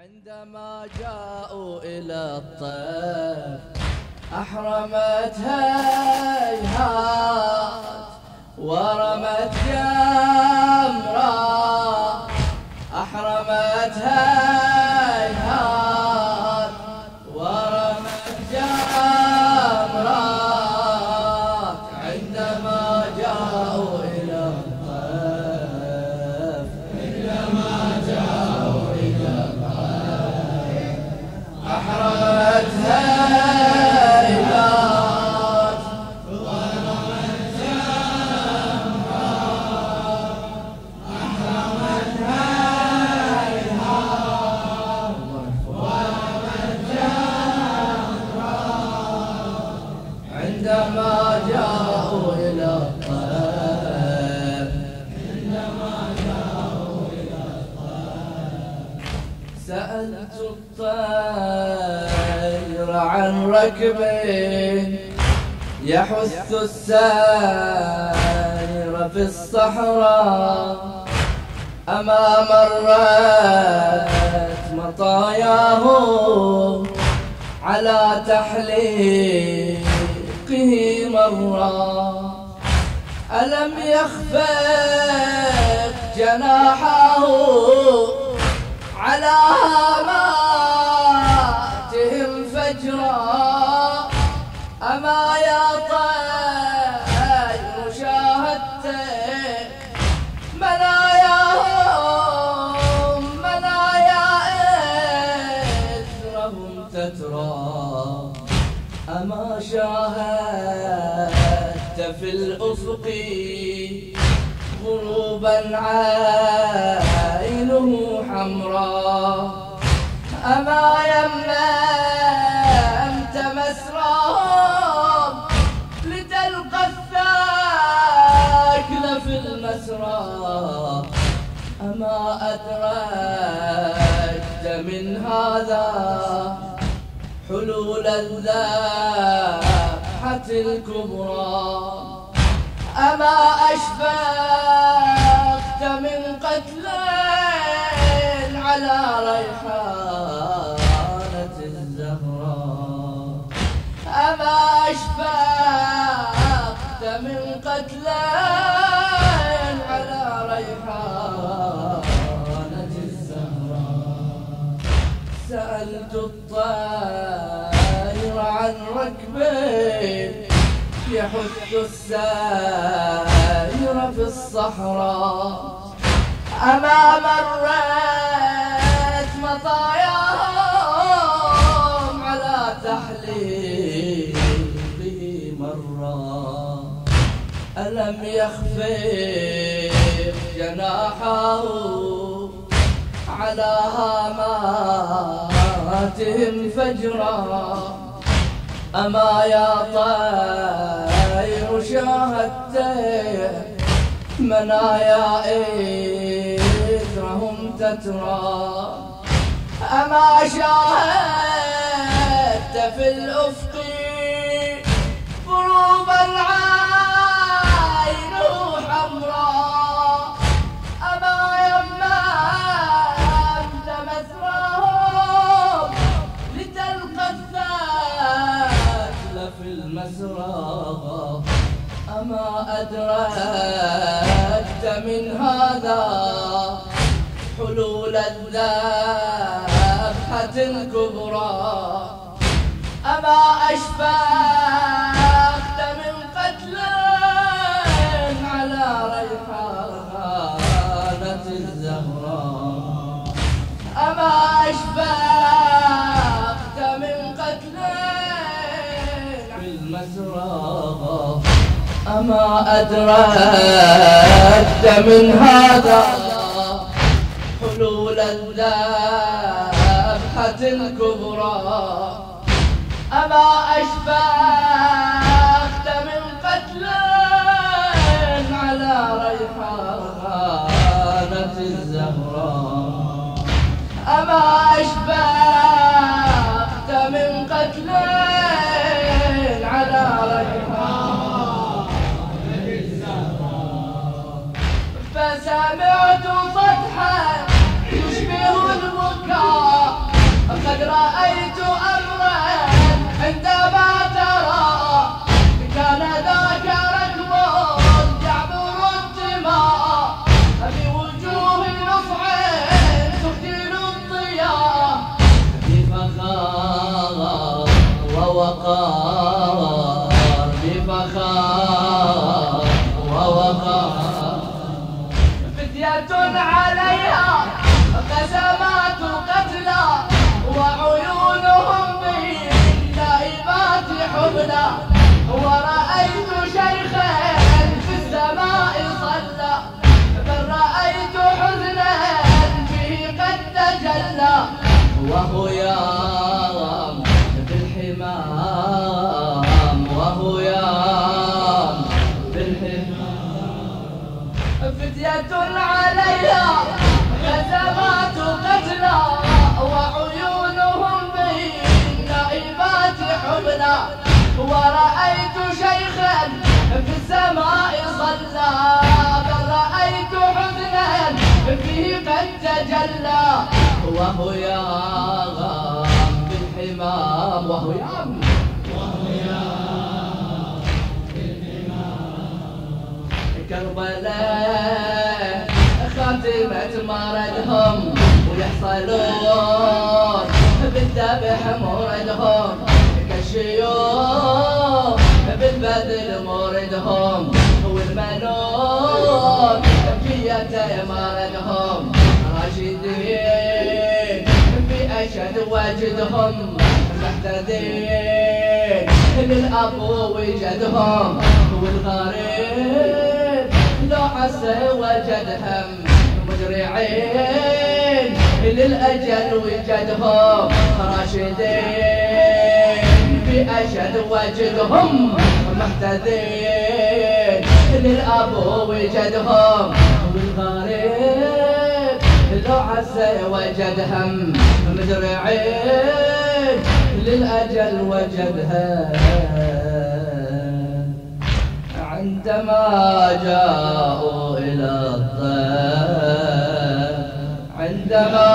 عندما جاءوا إلى الطيف أحرمت هيهات ورمت جمرات أحرمت هيهات سألت الطير عن ركب يحث السير في الصحراء. أما مرت مطاياه على تحليقه مرة. ألم يخفق جناحه على هاماتهم فجرا. أما يا طير شاهدت مناياهم منايا إثرهم تترى. أما شاهدت في الأفق غروبا عينه حمراء أما يمنمت مسراهم لتلقى الثاكل في المسرى أما أدركت من هذا حلول الذبحة الكبرى. أما أشفقت من قتل على ريحانة الزهراء. أما أشفقت من قتل على ريحانة الزهراء سألت الطير عن ركبه يحث السير في الصحراء أما مرت ألم يخفق جناحه على هاماتهم فجرا. أما يا طير شاهدت منايا إثرهم تترى. أما شاهدت في الأفق حلول الذبحة الكبرى. أما أشفقت من قتل على ريحانة الزهراء أما أشفقت من قتل في المسرى أما أدركت من هذا الذبحة الكبرى. أما أشفقت بفخار فدية عليها قسمات قتلى وعيونهم ورأيت شيخا في السماء صلى بل رأيت قد تجلى وهو يام عليها كتبات قتلى وعيونهم بالنائبات حبلى ورأيت شيخا في السماء صلى بل رأيت حزنا فيه قد تجلى. وهو يغام بالحمام وهو يغام كربلاء مرضهم ويحصلون. بالذبح موردهم كالشيوخ. بالبذل موردهم والمنون. بجية مرضهم راشدين. في أشد وجدهم محتدين. للأبو وجدهم والغريب. لو عسى وجدهم. مجرعين للأجل وجدهم راشدين. بأشد وجدهم محتدين للأبو وجدهم والغريب لو عسى وجدهم مدرعين للأجل وجدها عندما جاءوا عندما